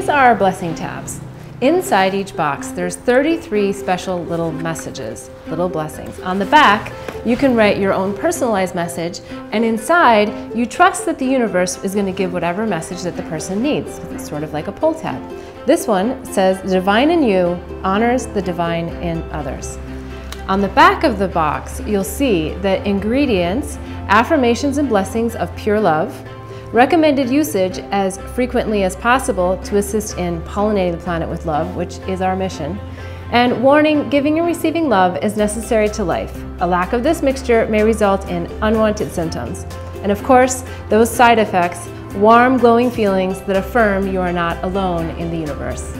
These are our blessing tabs. Inside each box, there's 33 special little messages, little blessings. On the back, you can write your own personalized message, and inside, you trust that the universe is going to give whatever message that the person needs. It's sort of like a pull tab. This one says, the divine in you honors the divine in others. On the back of the box, you'll see that ingredients, affirmations and blessings of pure love, recommended usage as frequently as possible to assist in pollinating the planet with love, which is our mission, and warning, giving and receiving love is necessary to life. A lack of this mixture may result in unwanted symptoms. And of course, those side effects, warm, glowing feelings that affirm you are not alone in the universe.